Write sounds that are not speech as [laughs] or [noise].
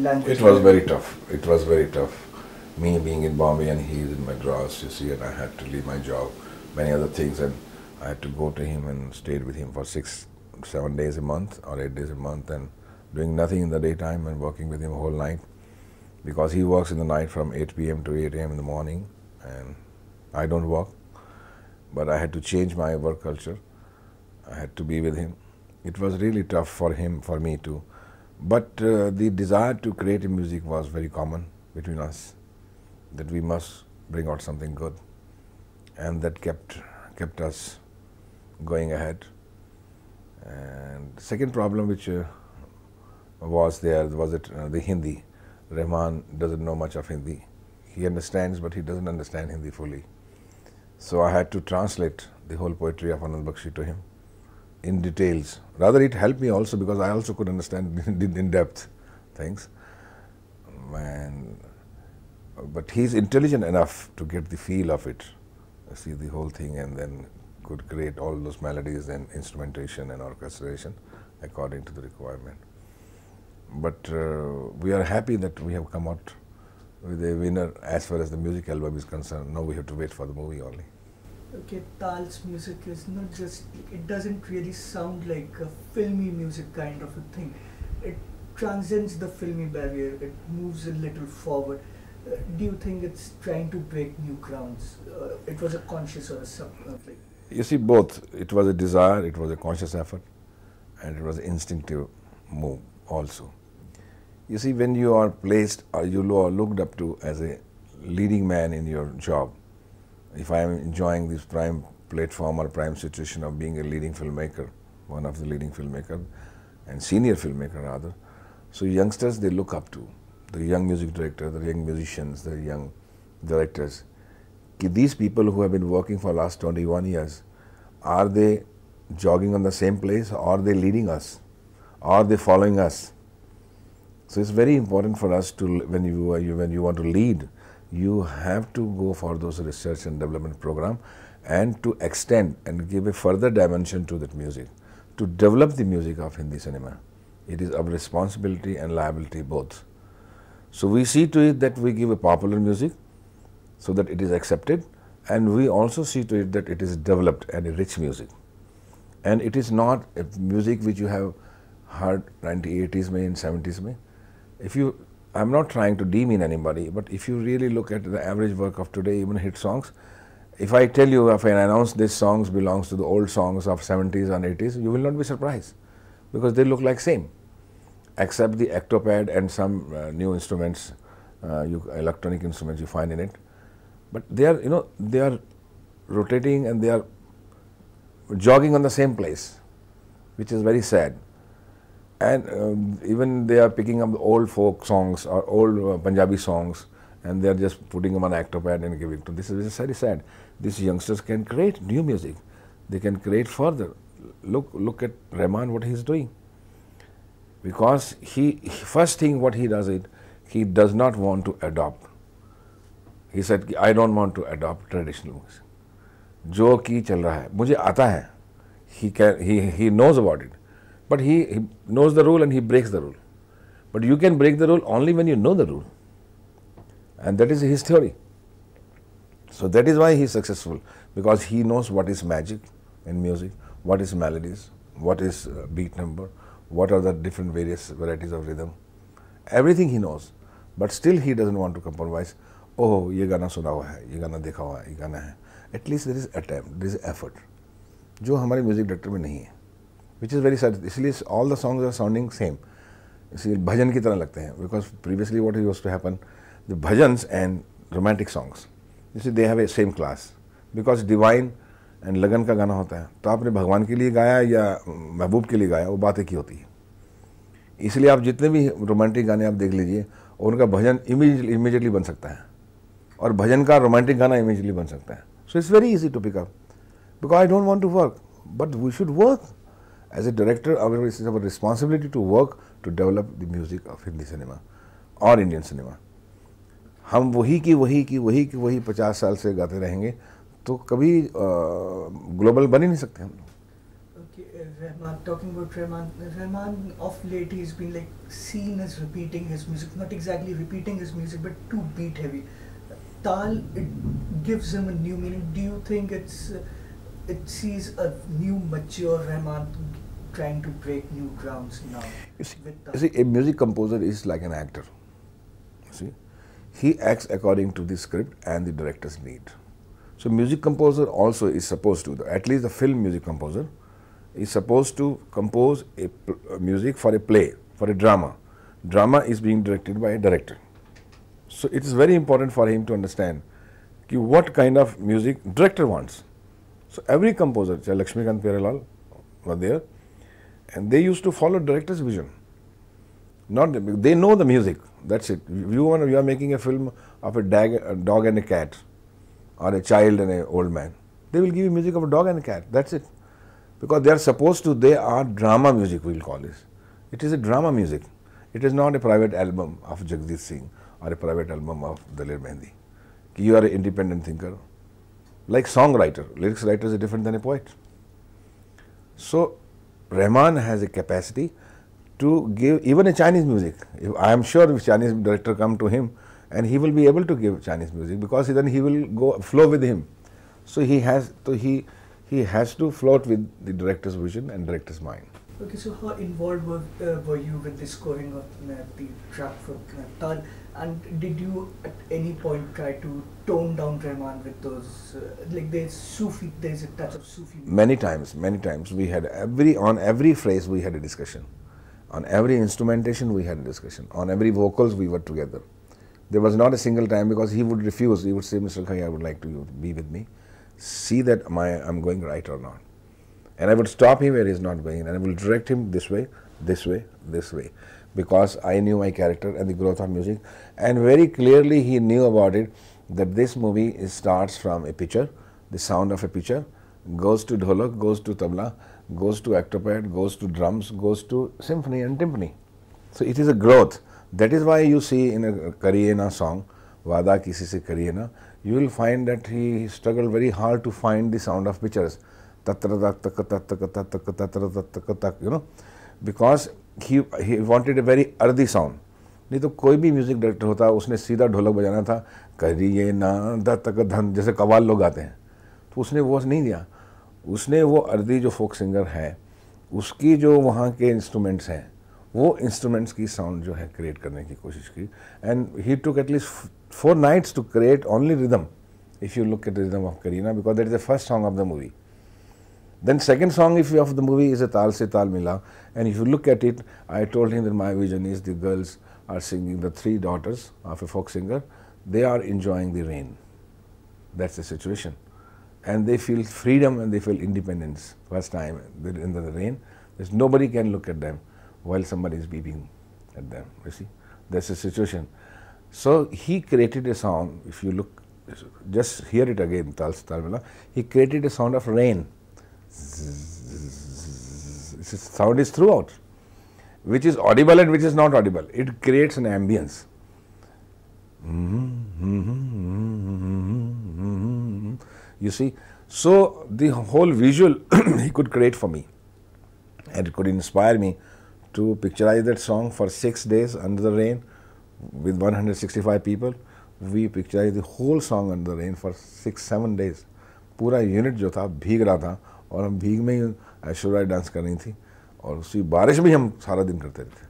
language. It was very tough. It was very tough. Me being in Bombay and he is in Madras, you see, and I had to leave my job, many other things, and I had to go to him and stayed with him for six, seven days a month or eight days a month, and doing nothing in the daytime and working with him whole night, because he works in the night from 8 p.m. to 8 a.m. in the morning, and I don't work, but I had to change my work culture. I had to be with him. It was really tough for him, for me too. But uh, the desire to create a music was very common between us, that we must bring out something good, and that kept kept us going ahead. And second problem which uh, was there was it uh, the Hindi. Rahman doesn't know much of Hindi. He understands, but he doesn't understand Hindi fully. So I had to translate the whole poetry of Anand Bakshi to him in details. Rather, it helped me also because I also could understand [laughs] in depth things. And, but he's intelligent enough to get the feel of it, see the whole thing, and then could create all those melodies and instrumentation and orchestration according to the requirement. But uh, we are happy that we have come out with a winner as far as the music album is concerned. Now we have to wait for the movie only. Okay, Taal's music is not just, it doesn't really sound like a filmy music kind of a thing. It transcends the filmy barrier, it moves a little forward. Uh, do you think it's trying to break new grounds? Uh, it was a conscious or a sub, uh, You see, both. It was a desire, it was a conscious effort, and it was an instinctive move also. You see, when you are placed or you are looked up to as a leading man in your job, if I am enjoying this prime platform or prime situation of being a leading filmmaker, one of the leading filmmaker and senior filmmaker rather, so youngsters they look up to the young music director, the young musicians, the young directors. These people who have been working for last 21 years, are they jogging on the same place or are they leading us? Are they following us? So it's very important for us to, when you, when you want to lead, you have to go for those research and development program and to extend and give a further dimension to that music, to develop the music of Hindi cinema. It is our responsibility and liability both. So we see to it that we give a popular music so that it is accepted and we also see to it that it is developed and a rich music. And it is not a music which you have heard 1980s mein, in 70s mein. If you I'm not trying to demean anybody, but if you really look at the average work of today, even hit songs, if I tell you, if I announce this songs belongs to the old songs of 70s and 80s, you will not be surprised because they look like same, except the octopad and some uh, new instruments, uh, you, electronic instruments you find in it. But they are, you know, they are rotating and they are jogging on the same place, which is very sad and um, even they are picking up old folk songs or old uh, Punjabi songs and they are just putting them on octopad and giving to this. This is very sad. These youngsters can create new music. They can create further. Look, look at Rahman, what he is doing. Because he, first thing what he does it, he does not want to adopt. He said, I don't want to adopt traditional music. Jo ki chal raha hai, mujhe aata hai. he can he he knows about it but he, he knows the rule and he breaks the rule. But you can break the rule only when you know the rule. And that is his theory. So that is why he is successful because he knows what is magic in music, what is melodies, what is uh, beat number, what are the different various varieties of rhythm. Everything he knows. But still he doesn't want to compromise. Oh, ये गाना सुना हुआ है, ये गाना देखा हुआ है, ये गाना है. At least there is attempt, there is effort. जो हमारे म्यूजिक डायरेक्टर में नहीं है विच इज़ वेरी सैड इसलिए all the songs are sounding same इसलिए भजन की तरह लगते हैं because previously what use to happen the bhajans and romantic songs जैसे they have a same class because divine and Lagaan का गाना होता है तो आपने भगवान के लिए गाया या महबूब के लिए गाया वो बात ही होती है इसलिए आप जितने भी रोमांटिक गाने आप देख लीजिए उनका भजन इमीजिएटली इमीजिएटली बन सकता है और भजन का रोमांटिक गाना इमीजिएटली बन सकता है so it's very easy to pick up because I don't want to work but we should work as a director our is our responsibility to work to develop the music of hindi cinema or indian cinema हम वही की वही की वही की वही पचास साल से गाते रहेंगे तो कभी ग्लोबल बन ही नहीं सकते हम लोग Rahman talking it sees a new mature Rahman trying to break new grounds now? You see, you see, a music composer is like an actor. You see, he acts according to the script and the director's need. So, music composer also is supposed to, at least the film music composer, is supposed to compose a, a music for a play, for a drama. Drama is being directed by a director. So, it is very important for him to understand what kind of music director wants. So, every composer, Lakshmikant Pyarelal were there, and they used to follow director's vision. Not the, they know the music. That's it. You want you are making a film of a, dag, a dog and a cat, or a child and an old man. They will give you music of a dog and a cat. That's it. Because they are supposed to. They are drama music. We'll call this. It is a drama music. It is not a private album of Jagjit Singh or a private album of Daler Mehndi. You are an independent thinker. Like songwriter, lyrics writer is different than a poet. So Rahman has a capacity to give even a Chinese music. If, I am sure if Chinese director come to him and he will be able to give Chinese music because then he will go flow with him. So he has so he he has to float with the director's vision and director's mind. Okay, so how involved were, uh, were you with the scoring of uh, the track for uh, Taal? And did you at any point try to tone down Rahman with those, uh, like there's Sufi, there's a touch of Sufi. Many times, many times we had every on every phrase we had a discussion. On every instrumentation we had a discussion. On every vocals we were together. There was not a single time because he would refuse. He would say, Mr. Ghai, I would like to be with me. See that my I'm going right or not. And I would stop him where he is not going and I will direct him this way, this way, this way. Because I knew my character and the growth of music. And very clearly he knew about it that this movie is, starts from a picture, the sound of a picture, goes to dholak, goes to tabla, goes to octopad, goes to drums, goes to symphony and timpani. So it is a growth. That is why you see in a Kariyena song, Vada Kisi Se Kariyena, you will find that he struggled very hard to find the sound of pictures. Tatra tak tak tak tak tak tak tatra tak tak you know, because he he wanted a very sound. नहीं तो कोई भी music director होता उसने सीधा ढोलक बजाना था करिए ना द तक धन जैसे कवाल लोग आते हैं। तो उसने वो नहीं दिया। उसने वो अर्दी जो फोक सिंगर है उसकी जो वहाँ के इंस्ट्रूमेंट्स हैं वो इंस्ट्रूमेंट्स की साउंड जो है क्रिएट करने की कोशिश की। And he took at least four nights to create only rhythm if you look at rhythm of Kareena because that is the first song of the movie Then second song if you, of the movie is a Taal Se Taal Mila and if you look at it, I told him that my vision is the girls are singing, the three daughters of a folk singer, they are enjoying the rain. That's the situation. And they feel freedom and they feel independence. First time in the rain, there's nobody can look at them while somebody is weeping at them. You see, that's the situation. So he created a sound. If you look, just hear it again, Taal Se Taal Mila. He created a sound of rain. Its sound is throughout, which is audible and which is not audible. It creates an ambience. You see, so the whole visual he could create for me, and it could inspire me to picturize that song for six days under the rain with 165 people. We picturized the whole song under the rain for six, seven days. पूरा unit जो था भीग रहा था और हम भीग में ही ऐश्वर्या डांस कर रही थी और उसी बारिश में हम सारा दिन करते रहते